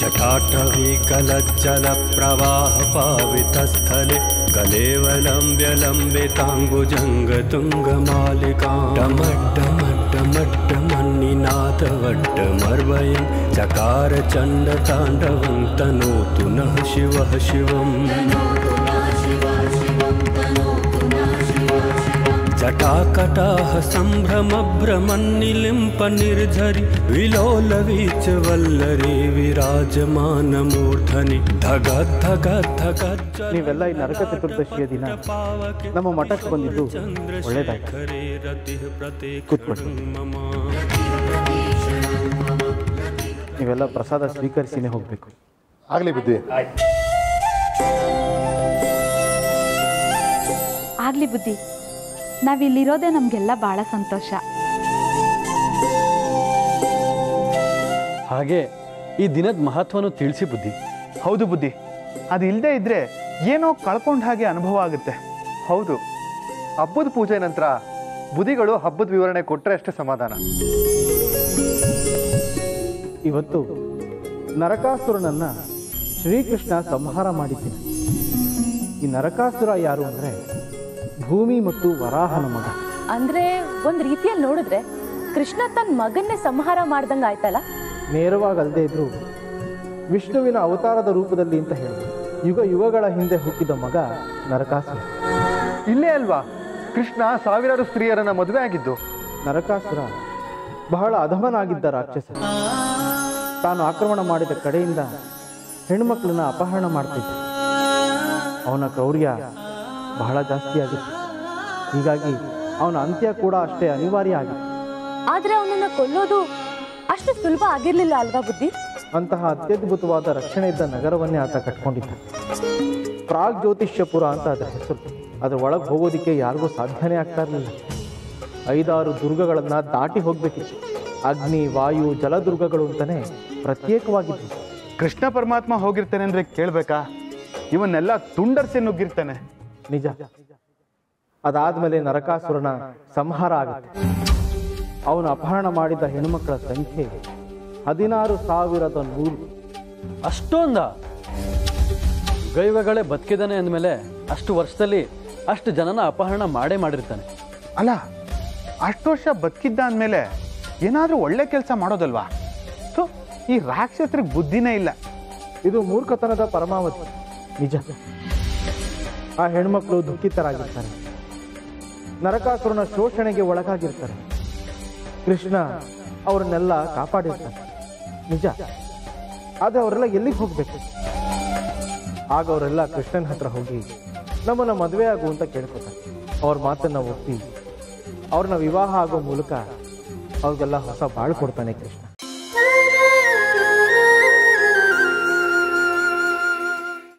चटाटविकल्चलप्रवाहपावितस्थले कलेवलम्ब्य लम्बिताम्बुजङ्गतुङ्गमालिकाण्डमड्डमड्डमड्डमण्डिनाथमट्टमर्वयं सकारचण्डताण्डवं तनोतु नः शिवः शिवम् ಕಟಾಹ ಸಂಭ್ರಮ ಭ್ರಮನ್ನಿಲಿಂಪ ನಿರ್ಧರಿ ವಿಲೋಲ ವೀಚ ವಲ್ಲರಿ ವಿರಾಜಮಾನ ಮೂರ್ಧನಿ. ಧಗ ಧಗ ಧಗ ನೀವೆಲ್ಲ ಈ ನರಕ ಚತುರ್ದಶಿಯ ದಿನ ನಮ್ಮ ಮಠಕ್ಕೆ ಬಂದಿದ್ದು ಒಳ್ಳೆಯದಾಗಿ ನೀವೆಲ್ಲ ಪ್ರಸಾದ ಸ್ವೀಕರಿಸಿನೇ ಹೋಗ್ಬೇಕು. ಆಗ್ಲಿ ಬುದ್ಧಿ. ಆಗ್ಲಿ ಬುದ್ಧಿ. ನಾವಿಲ್ಲಿರೋದೇ ನಮಗೆಲ್ಲ ಭಾಳ ಸಂತೋಷ. ಹಾಗೆ ಈ ದಿನದ ಮಹತ್ವನು ತಿಳಿಸಿ ಬುದ್ಧಿ. ಹೌದು ಬುದ್ಧಿ. ಅದು ಇಲ್ಲದೆ ಇದ್ರೆ ಏನೋ ಕಳ್ಕೊಂಡ ಹಾಗೆ ಅನುಭವ ಆಗುತ್ತೆ. ಹೌದು. ಹಬ್ಬದ ಪೂಜೆ ನಂತರ ಬುದಿಗಳು ಹಬ್ಬದ ವಿವರಣೆ ಕೊಟ್ಟರೆ ಅಷ್ಟೇ ಸಮಾಧಾನ. ಇವತ್ತು ನರಕಾಸುರನನ್ನ ಶ್ರೀಕೃಷ್ಣ ಸಂಹಾರ ಮಾಡಿದ್ದೀನಿ. ಈ ನರಕಾಸುರ ಯಾರು ಅಂದರೆ ಭೂಮಿ ಮತ್ತು ವರಾಹನ ಮಗ. ಅಂದ್ರೆ ಒಂದ್ ರೀತಿಯಲ್ಲಿ ನೋಡಿದ್ರೆ ಕೃಷ್ಣ ತನ್ನ ಮಗನ್ನೇ ಸಂಹಾರ ಮಾಡ್ದಂಗ ಆಯ್ತಲ್ಲ? ನೇರವಾಗಿ ಅಲ್ಲದೆ ಇದ್ರು ವಿಷ್ಣುವಿನ ಅವತಾರದ ರೂಪದಲ್ಲಿ ಅಂತ ಹೇಳಿದ್ರು ಯುಗ ಯುಗಗಳ ಹಿಂದೆ ಹುಟ್ಟಿದ ಮಗ ನರಕಾಸುರ. ಇಲ್ಲೇ ಅಲ್ವಾ? ಕೃಷ್ಣ ಸಾವಿರಾರು ಸ್ತ್ರೀಯರನ್ನ ಮದುವೆ ಆಗಿದ್ದು. ನರಕಾಸುರ ಬಹಳ ಅಧಮನಾಗಿದ್ದ ರಾಕ್ಷಸ. ತಾನು ಆಕ್ರಮಣ ಮಾಡಿದ ಕಡೆಯಿಂದ ಹೆಣ್ಮಕ್ಳನ್ನ ಅಪಹರಣ ಮಾಡ್ತಿದ್ದ. ಅವನ ಕ್ರೌರ್ಯ ಬಹಳ ಜಾಸ್ತಿ ಆಗಿತ್ತು. ಹೀಗಾಗಿ ಅವನ ಅಂತ್ಯ ಕೂಡ ಅಷ್ಟೇ ಅನಿವಾರ್ಯ ಆಗಿತ್ತು. ಆದ್ರೆ ಅವನನ್ನ ಕೊಲ್ಲೋದು ಅಷ್ಟು ಸುಲಭ ಆಗಿರ್ಲಿಲ್ಲ ಅಲ್ವಾ ಬುದ್ಧಿ? ಅಂತಹ ಅತ್ಯದ್ಭುತವಾದ ರಕ್ಷಣೆ ಇದ್ದ ನಗರವನ್ನೇ ಆತ ಕಟ್ಕೊಂಡಿದ್ದ. ಪ್ರಾಗ್ ಜ್ಯೋತಿಷ್ಯಪುರ ಅಂತ ಅದರ ಹೆಸರು. ಅದ್ರ ಒಳಗೆ ಹೋಗೋದಿಕ್ಕೆ ಯಾರಿಗೂ ಸಾಧ್ಯನೇ ಆಗ್ತಾ ಇರಲಿಲ್ಲ. ಐದಾರು ದುರ್ಗಗಳನ್ನು ದಾಟಿ ಹೋಗಬೇಕಿತ್ತು. ಅಗ್ನಿ ವಾಯು ಜಲದುರ್ಗಗಳು ಅಂತಲೇ ಪ್ರತ್ಯೇಕವಾಗಿತ್ತು ಕೃಷ್ಣ ಪರಮಾತ್ಮ ಹೋಗಿರ್ತಾನೆ ಅಂದ್ರೆ ಕೇಳ್ಬೇಕಾ? ಇವನ್ನೆಲ್ಲ ತುಂಡರ್ಸಿ ನುಗ್ಗಿರ್ತಾನೆ. ನಿಜ. ಅದಾದ್ಮೇಲೆ ನರಕಾಸುರನ ಸಂಹಾರ ಆಗುತ್ತೆ. ಅವನು ಅಪಹರಣ ಮಾಡಿದ ಹೆಣ್ಣುಮಕ್ಕಳ ಸಂಖ್ಯೆ ಹದಿನಾರು ಸಾವಿರದ ನೂರು. ಅಷ್ಟೊಂದ? ಗೈವಗಳೇ ಬದುಕಿದಾನೆ ಅಂದಮೇಲೆ ಅಷ್ಟು ವರ್ಷದಲ್ಲಿ ಅಷ್ಟು ಜನನ ಅಪಹರಣ ಮಾಡೇ ಮಾಡಿರ್ತಾನೆ. ಅಲ್ಲ ಅಷ್ಟು ವರ್ಷ ಬದುಕಿದ್ದ ಅಂದಮೇಲೆ ಏನಾದರೂ ಒಳ್ಳೆ ಕೆಲಸ ಮಾಡೋದಲ್ವಾ? ಸೊ ಈ ರಾಕ್ಷಸರಿಗೆ ಬುದ್ಧಿನೇ ಇಲ್ಲ. ಇದು ಮೂರ್ಖತನದ ಪರಮಾವಧಿ. ನಿಜ. ಆ ಹೆಣ್ಮಕ್ಳು ದುಃಖಿತರಾಗಿರ್ತಾರೆ. ನರಕಾಸುರನ ಶೋಷಣೆಗೆ ಒಳಗಾಗಿರ್ತಾರೆ. ಕೃಷ್ಣ ಅವ್ರನ್ನೆಲ್ಲ ಕಾಪಾಡಿರ್ತಾರೆ ನಿಜ. ಆದರೆ ಅವರೆಲ್ಲ ಎಲ್ಲಿಗೆ ಹೋಗ್ಬೇಕು? ಆಗ ಅವರೆಲ್ಲ ಕೃಷ್ಣನ ಹತ್ರ ಹೋಗಿ ನಮ್ಮನ್ನ ಮದುವೆ ಆಗು ಅಂತ ಕೇಳ್ಕೊತಾರೆ. ಅವ್ರ ಮಾತನ್ನ ಒಪ್ಪಿ ಅವ್ರನ್ನ ವಿವಾಹ ಆಗೋ ಮೂಲಕ ಅವ್ರಿಗೆಲ್ಲ ಹೊಸ ಬಾಳು ಕೊಡ್ತಾನೆ ಕೃಷ್ಣ.